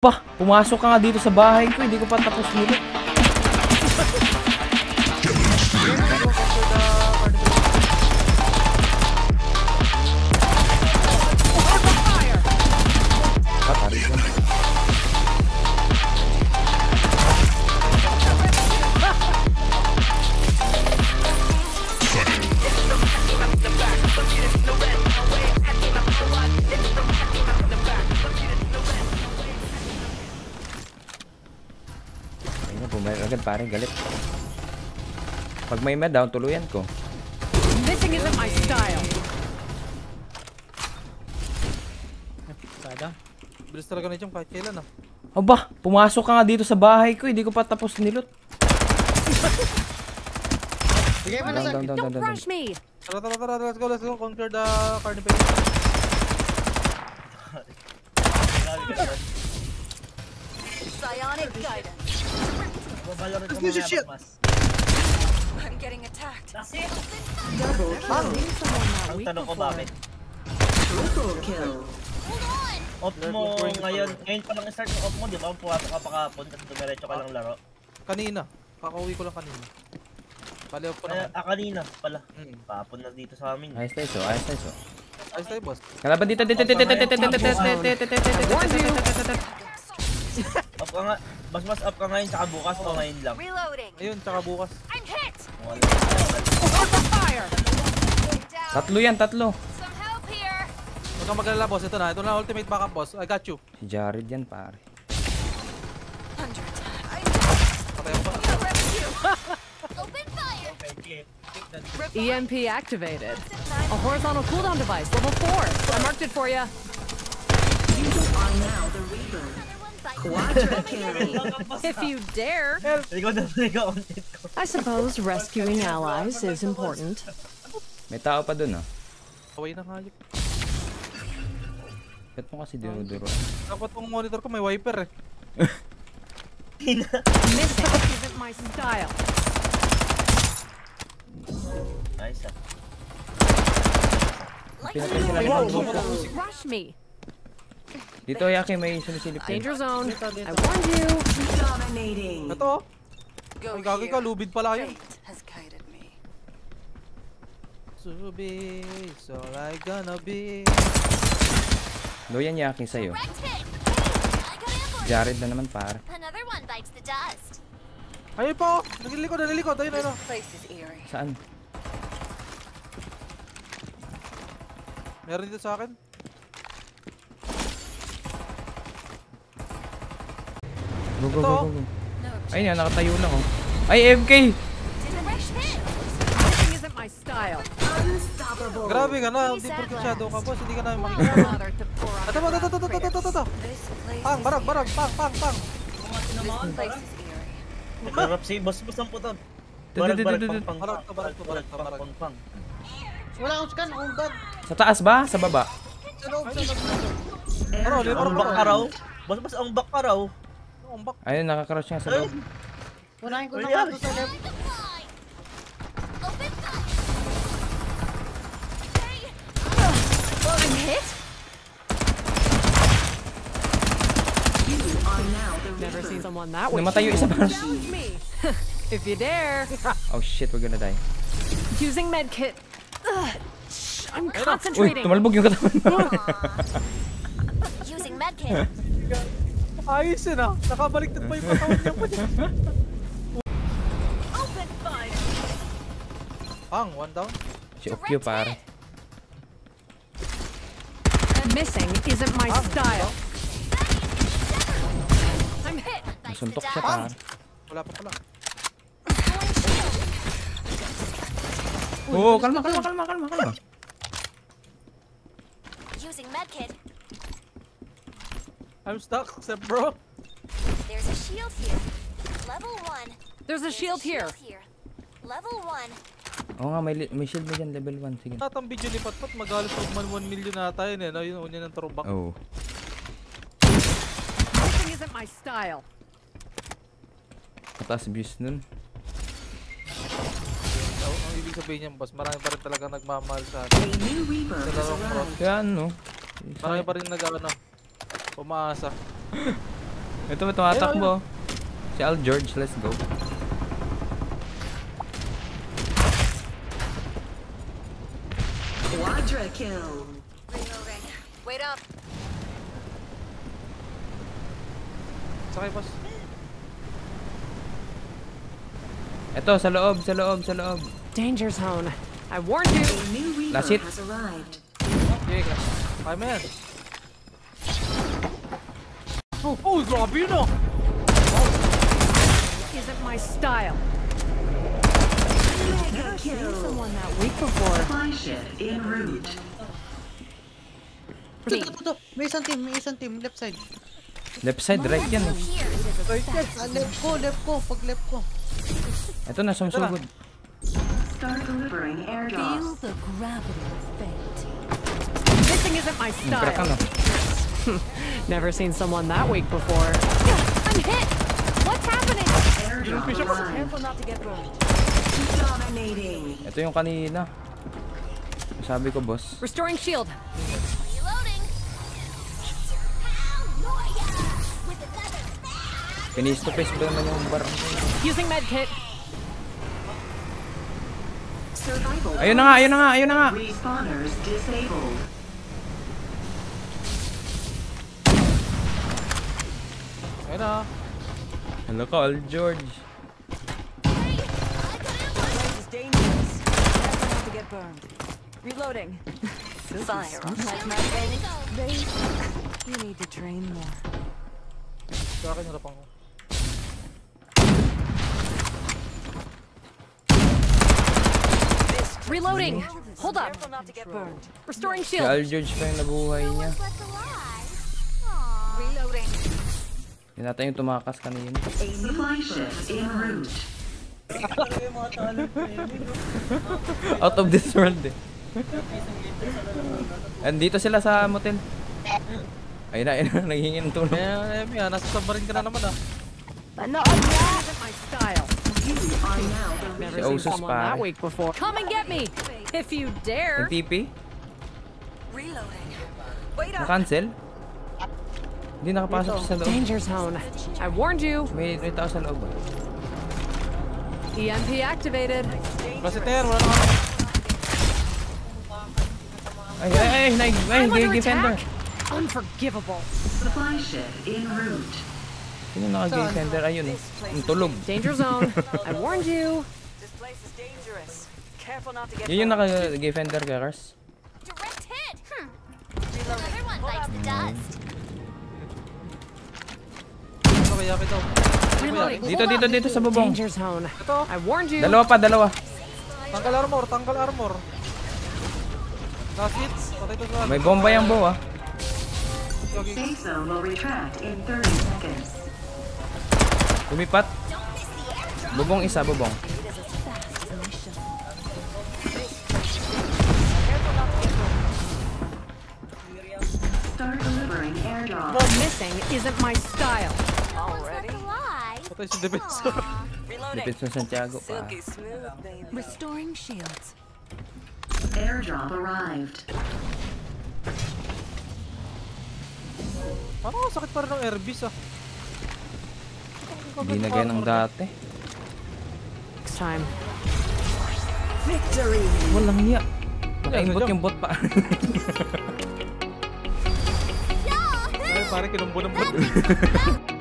Pa, pumasok ka nga dito sa bahay ko, hindi ko pa tapos nito. pare, galit. Pag may med down, tuluyan ko. Missing isn't my style. Sada. Bilis talaga na dyan kahit kailan ah. Aba, pumasok ka nga dito sa bahay ko, hindi ko pa tapos nilot. Bigay mo na Down, sa down, down, down, Don't down. rush me. Tara, tara, tara, let's go, let's go. Conquer the carnival. Psionic guidance. This is shit! I'm getting attacked. double kill. Ang tanong ko bakit? Triple kill. Off mo ngayon, ngayon pa lang start yung off mo, di ba? Pumasok ka pa kahapon kasi dumiretso ka lang laro. Kanina. Kakauwi ko lang kanina. Bali off ko naman. ah, kanina pala. Mm. Kahapon na dito sa amin. Ayos tayo, so, ayos tayo, so. Ayos tayo, boss. Kalaban dito, dito, dito, dito, dito, dito, dito, dito, dito, dito, dito, dito. Off ka nga, mas mas up ka ngayon tsaka bukas o ngayon lang. Reloading. Ayun, tsaka bukas. I'm hit. Wala. Fire. Down. Tatlo yan, tatlo. Huwag kang magalala, boss. Ito na. Ito na ultimate backup, boss. I got you. Si Jared yan, pare. Patay ako pa. Open fire. EMP E activated. A horizontal cooldown device, level 4. I marked it for you. You are now the Reaper. If you dare. I suppose rescuing allies is important. May tao pa dun, ah. Away na hayop. Ba't mo kasi dinuduro? Dapat tong monitor ko may wiper eh. Missing isn't my style. Nice ah. Pinatay sila rush me. Dito, Yaki, may sinisilip din. Danger zone. I warned you. Dominating. Ito. Go Ay, gagi ka. Lubid pala yun. Has guided me. Subi, so I gonna be. Do yan, Yaki, sa'yo. Jared na naman, pare. Another one bites the dust. Ayun po. Naglilikod, naglilikod. Ayun, ayun. Saan? Meron dito sa akin. Go, go, go, go, go. Ayun yan, nakatayo lang oh. Ay, MK! Grabe ka na, hindi porkisyado ka boss, hindi ka namin makikita. Ato, ato, ato, ato, ato, ato, ato. Pang, barag, barag, pang, pang, pang. Nagkarap si boss, boss ang putag. Barag, barag, pang, pang, barag, barag, barag, barag, pang, pang. Wala akong scan, oh god. Sa taas ba? Sa baba? Sa loob, sa loob. Araw, araw. Boss, boss, ang back araw. Umbak. Ayun, nakakrush niya sa loob. Unahin ko na nga sa loob. Never seen someone that way. Namatay yung isa parang. If you dare. oh shit, we're gonna die. Using medkit. I'm concentrating. Uy, tumalbog yung katawan. Using medkit. Ayos yun ah. Nakabaliktad pa yung katawan niya pa niya. Pang, one down. Si Okyo, pare. Missing isn't my style. I'm hit. Bites the Suntok siya, pare. Wala pa pala. Oo, kalma, kalma, kalma, kalma, kalma. Using medkit. I'm stuck, step bro. There's a shield here. Level one. There's a shield here. Level one. Oo nga, may, may shield na dyan, level 1. Sige. Lahat ang video ni Patpat, magalit pag man 1 million nata yun eh. No? Yun, unya ng throwback. Oo. Missing isn't my style. Mataas views nun. Ang, ang ibig sabihin niyan, boss, marami pa rin talaga nagmamahal sa atin. Sa larong pro. Kaya ano? Marami pa rin nag umaasa. Ito ba tumatakbo? Si Al George, let's go. Quadra kill. Reloading. Wait up. Sakay, boss. Ito, sa loob, sa loob, sa loob. Danger zone. I warned you. A new Reaper That's it. has arrived. Okay, ka. Kaya mo yan. Oh, oh, grabe yun ah! Isn't my style. Mega kill. Someone that week before. Supply ship en route. Me. Ito, ito, ito. May isang team, may isang team. Left side. Left side, right yan. eh. Ah, left ko, left ko. Pag left ko. Ito na, sumsugod. Start delivering airdrops. the gravity of fate. Missing isn't my Crack ka style. No. Never seen someone that weak before. I'm hit. What's happening? Careful not to get burned. Dominating. Ito yung kanina. Sabi ko, boss. Restoring shield. Reloading. Paranoia. With another bang. Pinis to face ba naman yung bar? Using med kit. Survival. Ayun na nga, ayun na nga, ayun na nga. Respawners disabled. Careful not to get burned. Reloading. Fire on my go. You need to train more. Sa akin, harapan ko. Reloading. Hold up. Careful not to get burned. Restoring Si shield. Al George pa yung nabuhay niya. Reloading. Yun natin yung tumakas kanina. Na. Out of this world eh. Andito sila sa motel. Ayun na, ayun na, naghingi ng tulong. Eh, Emi ah, nasa submarine ka na naman ah. The Never Si Osus before. Come and get me. If you dare. Yung TP? Reloading. Wait up. Na-cancel? Hindi nakapasok sa loob. Danger zone. I warned you. May, may tao sa loob. EMP activated. Basiter, wala na. Ay, ay, ay, ay, ay, ay, defender. Unforgivable. supply ship en route. Sino naka-defender? Ayun eh. Yung tulog. Danger zone. I warned you. This place is dangerous. Careful not to get Yun yung burned. naka-defender kay Cars. Direct hit. Hmm. Everyone likes dust. Kaya kita? Reloading. Dito, dito, dito sa bubong. Ito, I warned you. Dalawa pa, dalawa. tanggal armor, tanggal armor. Last hits, patay to sa May bomba yung bow ah. Safe zone will retract in 30 seconds. Lumipat. Airdrop. Bubong isa, bubong. Start delivering airdrops. Missing isn't my style. Patay si Defensor. Sa Santiago pa. Restoring shields. Airdrop arrived. Ano, sakit pa rin ng airbis ah. Hindi na gaya ng dati. Next time. Walang hiya. Nakaimbot yung bot pa. Ay, pare, kinumbo ng bot.